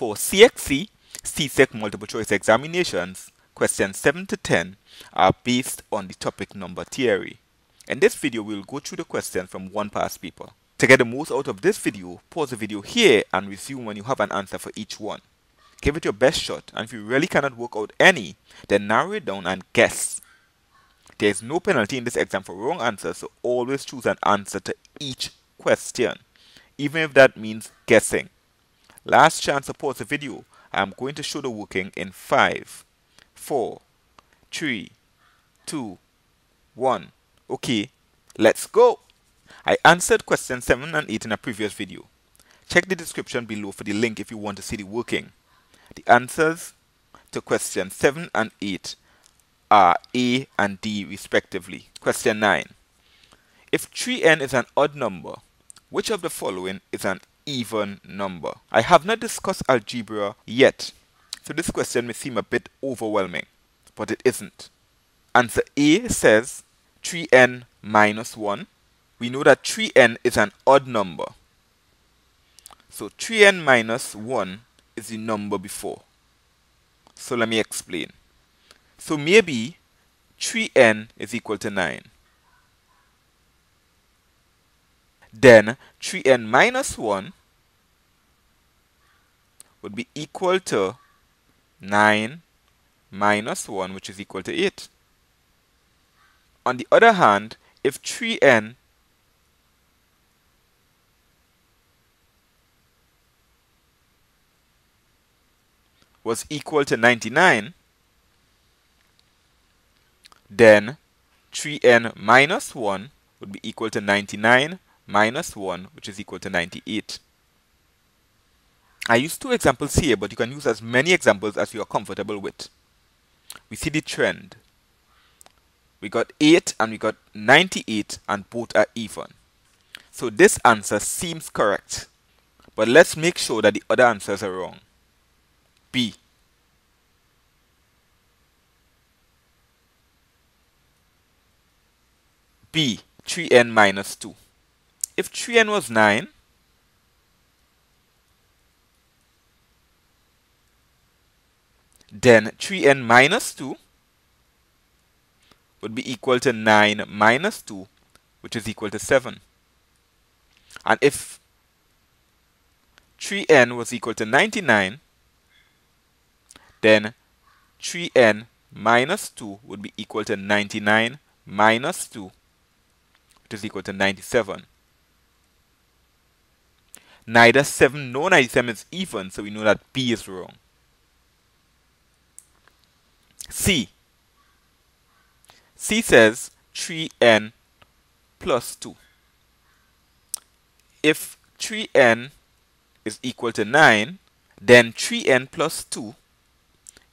For CXC, CSEC multiple choice examinations, questions 7 to 10 are based on the topic number theory. In this video, we will go through the questions from one past paper. To get the most out of this video, pause the video here and resume when you have an answer for each one. Give it your best shot and if you really cannot work out any, then narrow it down and guess. There is no penalty in this exam for wrong answers, so always choose an answer to each question, even if that means guessing. Last chance to pause the video. I am going to show the working in 5, 4, 3, 2, 1. Okay, let's go. I answered questions 7 and 8 in a previous video. Check the description below for the link if you want to see the working. The answers to questions 7 and 8 are A and D respectively. Question 9. If 3n is an odd number, which of the following is an even number? I have not discussed algebra yet, so this question may seem a bit overwhelming, but it isn't. Answer A says 3n minus 1. We know that 3n is an odd number. So 3n minus 1 is the number before. So let me explain. So maybe 3n is equal to 9. Then 3n minus 1 would be equal to 9 minus 1 which is equal to 8. On the other hand, if 3n was equal to 99, then 3n minus 1 would be equal to 99 minus 1, which is equal to 98. I use two examples here, but you can use as many examples as you are comfortable with. We see the trend. We got 8 and we got 98 and both are even. So this answer seems correct. But let's make sure that the other answers are wrong. B. B. 3n minus 2. If 3n was 9, then 3n minus 2 would be equal to 9 minus 2, which is equal to 7. And if 3n was equal to 99, then 3n minus 2 would be equal to 99 minus 2, which is equal to 97. Neither 7 nor 97 is even, so we know that B is wrong. C. C says 3n plus 2. If 3n is equal to 9, then 3n plus 2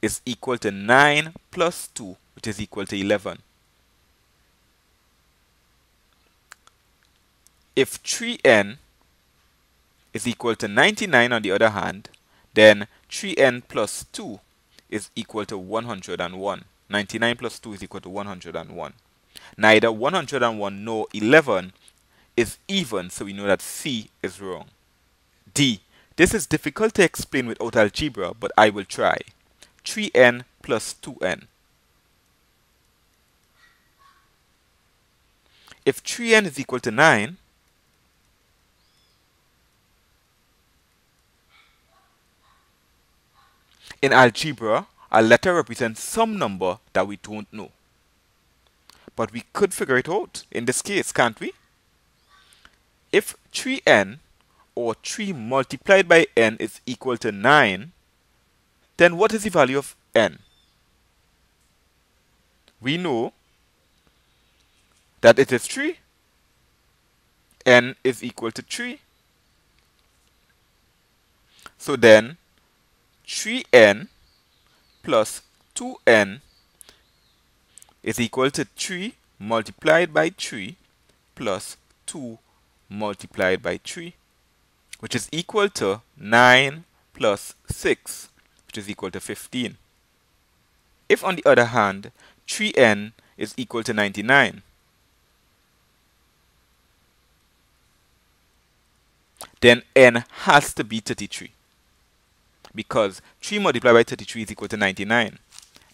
is equal to 9 plus 2, which is equal to 11. If 3n is equal to 99 on the other hand, then 3n plus 2 is equal to 101. 99 plus 2 is equal to 101. Neither 101 nor 11 is even, so we know that C is wrong. D. This is difficult to explain without algebra, but I will try. 3n plus 2n. If 3n is equal to 9, in algebra, a letter represents some number that we don't know. But we could figure it out in this case, can't we? If 3n or 3 multiplied by n is equal to 9, then what is the value of n? We know that it is 3. n is equal to 3. So then 3n plus 2n is equal to 3 multiplied by 3 plus 2 multiplied by 3 which is equal to 9 plus 6 which is equal to 15. If on the other hand 3n is equal to 99 then n has to be 33 because 3 multiplied by 33 is equal to 99.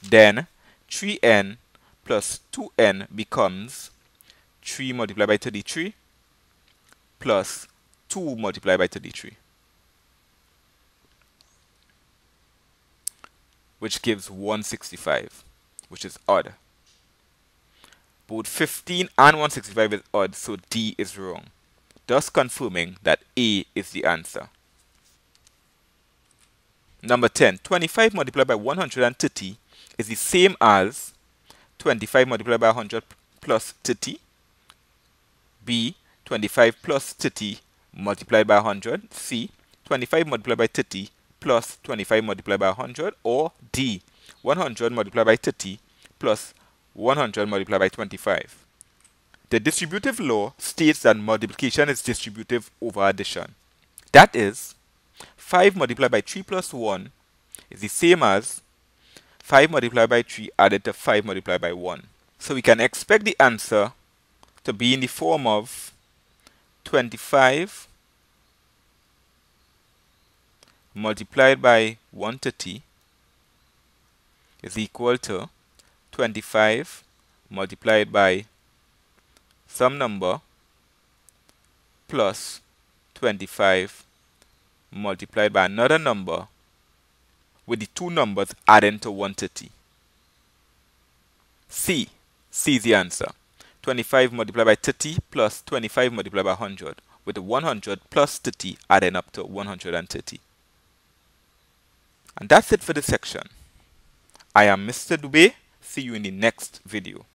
Then 3n plus 2n becomes 3 multiplied by 33 plus 2 multiplied by 33. Which gives 165, which is odd. Both 15 and 165 is odd, so D is wrong, thus confirming that A is the answer. Number 10, 25 multiplied by 130 is the same as 25 multiplied by 100 plus 30. B, 25 plus 30 multiplied by 100. C, 25 multiplied by 30 plus 25 multiplied by 100. Or D, 100 multiplied by 30 plus 100 multiplied by 25. The distributive law states that multiplication is distributive over addition. That is, 5 multiplied by 3 plus 1 is the same as 5 multiplied by 3 added to 5 multiplied by 1. So we can expect the answer to be in the form of 25 multiplied by 130 is equal to 25 multiplied by some number plus 25 multiplied by another number with the two numbers adding to 130. C. C is the answer. 25 multiplied by 30 plus 25 multiplied by 100 with the 100 plus 30 adding up to 130. And that's it for this section. I am Mr. Dubé. See you in the next video.